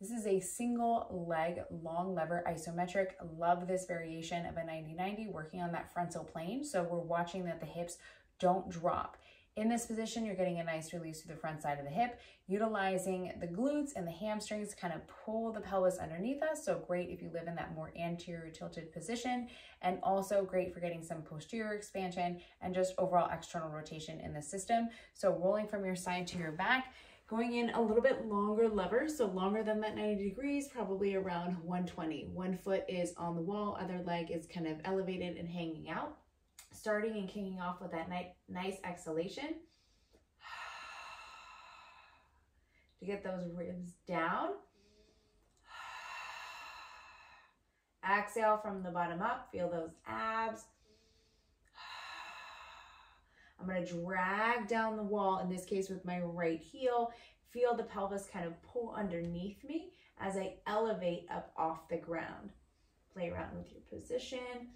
This is a single leg long lever isometric. Love this variation of a 90-90 working on that frontal plane. So we're watching that the hips don't drop. In this position, you're getting a nice release through the front side of the hip, utilizing the glutes and the hamstrings to kind of pull the pelvis underneath us. So great if you live in that more anterior tilted position and also great for getting some posterior expansion and just overall external rotation in the system. So rolling from your side to your back, going in a little bit longer lever, so longer than that 90 degrees, probably around 120. One foot is on the wall, other leg is kind of elevated and hanging out starting and kicking off with that nice exhalation. to get those ribs down. Exhale from the bottom up, feel those abs. I'm gonna drag down the wall, in this case with my right heel, feel the pelvis kind of pull underneath me as I elevate up off the ground. Play around with your position.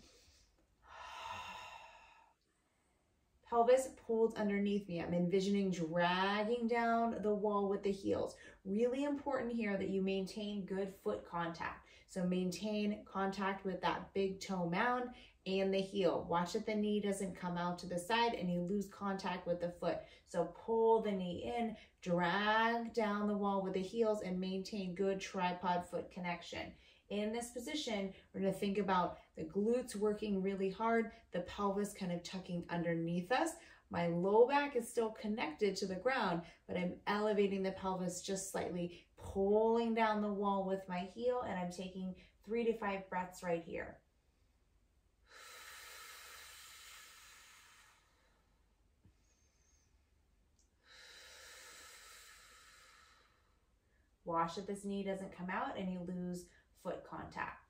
Pelvis pulled underneath me. I'm envisioning dragging down the wall with the heels. Really important here that you maintain good foot contact. So maintain contact with that big toe mound and the heel. Watch that the knee doesn't come out to the side and you lose contact with the foot. So pull the knee in, drag down the wall with the heels and maintain good tripod foot connection. In this position, we're gonna think about the glutes working really hard, the pelvis kind of tucking underneath us. My low back is still connected to the ground, but I'm elevating the pelvis just slightly, pulling down the wall with my heel, and I'm taking three to five breaths right here. Watch that this knee doesn't come out and you lose contact.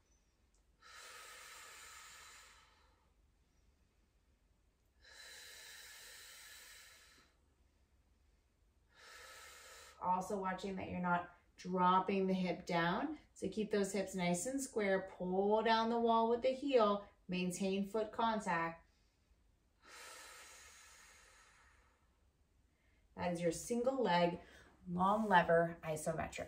Also watching that you're not dropping the hip down. So keep those hips nice and square. Pull down the wall with the heel. Maintain foot contact. That is your single leg long lever isometric.